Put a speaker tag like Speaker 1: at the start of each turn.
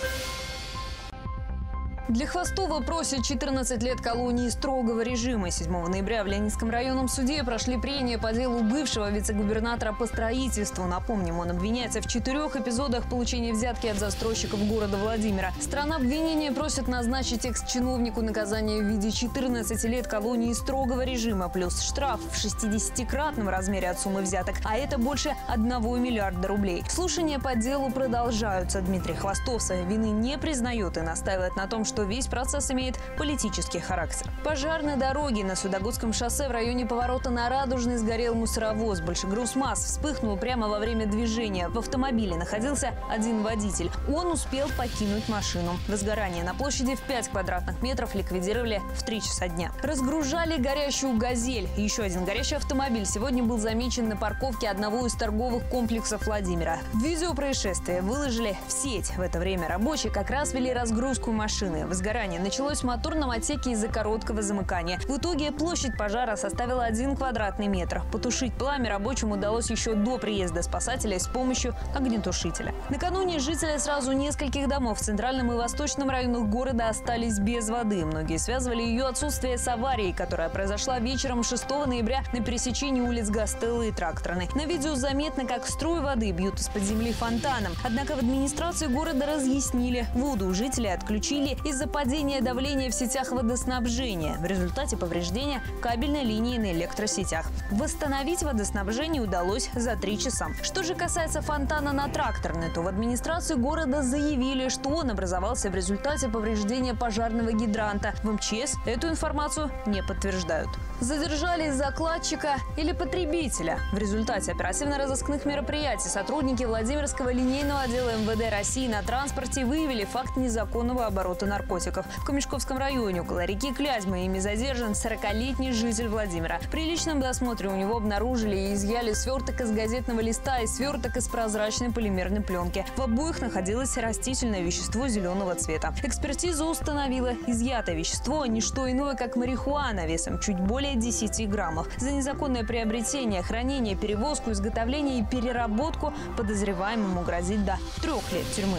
Speaker 1: Bye. Для Хвостова просят 14 лет колонии строгого режима. 7 ноября в Ленинском районном суде прошли прения по делу бывшего вице-губернатора по строительству. Напомним, он обвиняется в четырех эпизодах получения взятки от застройщиков города Владимира. Страна обвинения просит назначить экс-чиновнику наказание в виде 14 лет колонии строгого режима плюс штраф в 60-кратном размере от суммы взяток, а это больше 1 миллиарда рублей. Слушания по делу продолжаются. Дмитрий Хвостов своей вины не признает и настаивает на том, что что весь процесс имеет политический характер. Пожар на дороге на Судогодском шоссе в районе поворота на Радужный сгорел мусоровоз. Большегруз МАЗ вспыхнул прямо во время движения. В автомобиле находился один водитель. Он успел покинуть машину. Возгорание на площади в 5 квадратных метров ликвидировали в 3 часа дня. Разгружали горящую «Газель». Еще один горящий автомобиль сегодня был замечен на парковке одного из торговых комплексов Владимира. Видео происшествия выложили в сеть. В это время рабочие как раз вели разгрузку машины. Возгорание началось в моторном отсеке из-за короткого замыкания. В итоге площадь пожара составила один квадратный метр. Потушить пламя рабочим удалось еще до приезда спасателей с помощью огнетушителя. Накануне жители сразу нескольких домов в центральном и восточном районах города остались без воды. Многие связывали ее отсутствие с аварией, которая произошла вечером 6 ноября на пересечении улиц Гастеллы и Тракторной. На видео заметно, как струи воды бьют из-под земли фонтаном. Однако в администрации города разъяснили, воду у жителей отключили из из-за падения давления в сетях водоснабжения. В результате повреждения кабельной линии на электросетях. Восстановить водоснабжение удалось за три часа. Что же касается фонтана на тракторной, то в администрации города заявили, что он образовался в результате повреждения пожарного гидранта. В МЧС эту информацию не подтверждают. Задержали закладчика или потребителя. В результате оперативно-розыскных мероприятий сотрудники Владимирского линейного отдела МВД России на транспорте выявили факт незаконного оборота наркотиков наркотиков. В Камешковском районе около реки Клязьмы ими задержан 40-летний житель Владимира. При личном досмотре у него обнаружили и изъяли сверток из газетного листа и сверток из прозрачной полимерной пленки. В обоих находилось растительное вещество зеленого цвета. Экспертиза установила изъятое вещество не что иное, как марихуана весом чуть более 10 граммов. За незаконное приобретение, хранение, перевозку, изготовление и переработку подозреваемому грозит до трех лет тюрьмы.